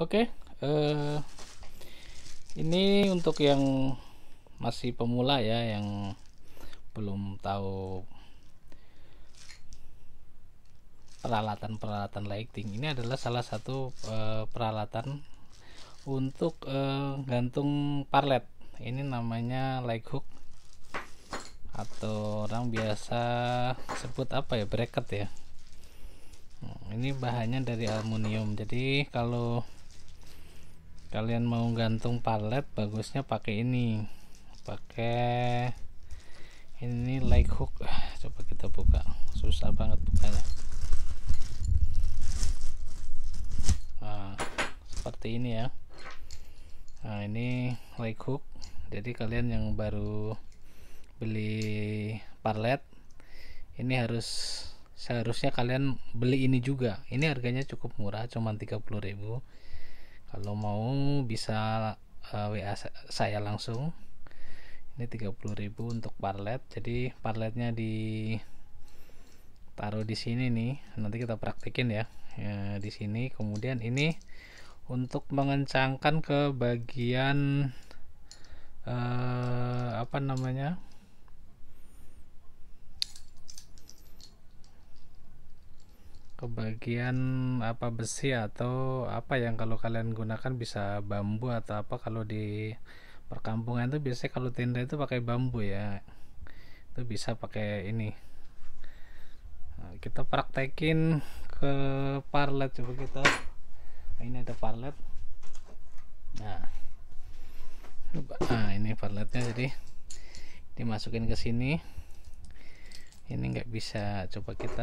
Oke, eh, ini untuk yang masih pemula ya, yang belum tahu peralatan-peralatan lighting. Ini adalah salah satu eh, peralatan untuk eh, gantung parlet. Ini namanya light hook atau orang biasa sebut apa ya bracket ya. Hmm, ini bahannya dari aluminium. Jadi kalau kalian mau gantung palet bagusnya pakai ini. Pakai ini light hook. Coba kita buka. Susah banget bukanya. Nah, seperti ini ya. Nah ini light hook. Jadi kalian yang baru beli parlet ini harus seharusnya kalian beli ini juga. Ini harganya cukup murah cuma 30.000 kalau mau bisa uh, eh, WA saya langsung. Ini 30.000 untuk parlet. Jadi parletnya di taruh di sini nih. Nanti kita praktekin ya, ya di sini. Kemudian ini untuk mengencangkan ke bagian uh, apa namanya ke bagian apa besi atau apa yang kalau kalian gunakan bisa bambu atau apa? Kalau di perkampungan itu biasanya kalau tenda itu pakai bambu ya. Itu bisa pakai ini. Nah, kita praktekin ke parlet coba kita. Ini ada parlet. Nah. Nah ini parletnya jadi dimasukin ke sini. Ini nggak bisa. Coba kita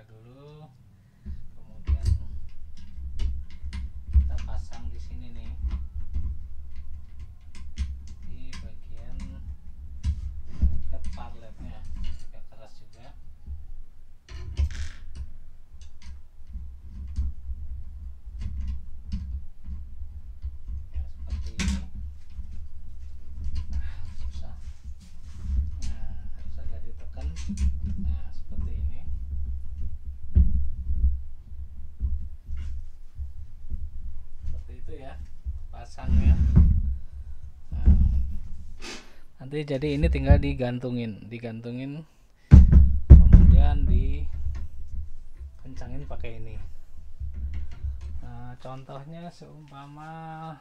kita pakai tripod dulu nah, biar kelihatan nah jadi seperti ini. Nah seperti ini seperti itu ya pasangnya nah, nanti jadi ini tinggal digantungin digantungin kemudian dikencangin pakai ini. Nah, contohnya seumpama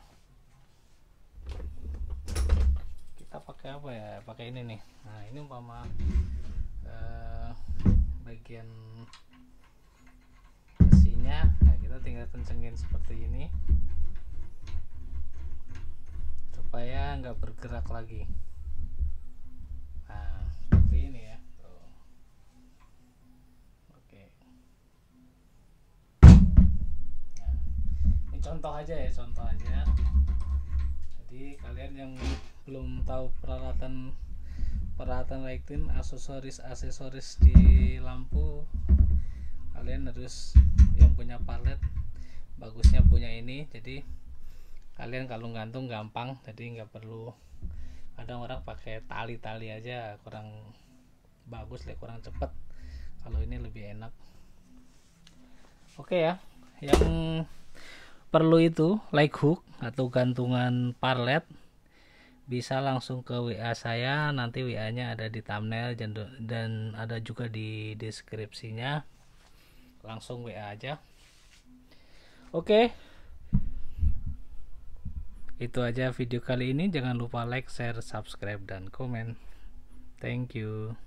kita pakai apa ya? Pakai ini nih. Nah ini umpama uh, bagian besinya. Nah kita tinggal kencengin seperti ini supaya nggak bergerak lagi contoh aja ya contoh aja. Jadi kalian yang belum tahu peralatan peralatan lighting aksesoris aksesoris di lampu kalian harus yang punya palet bagusnya punya ini. Jadi kalian kalau gantung gampang jadi nggak perlu kadang orang pakai tali-tali aja kurang bagus lah kurang cepet. Kalau ini lebih enak. Oke ya yang perlu itu light hook atau gantungan parlet bisa langsung ke WA saya. Nanti WA nya ada di thumbnail dan ada juga di deskripsinya. Langsung WA aja. Oke. Itu aja video kali ini. Jangan lupa like share subscribe dan komen. Thank you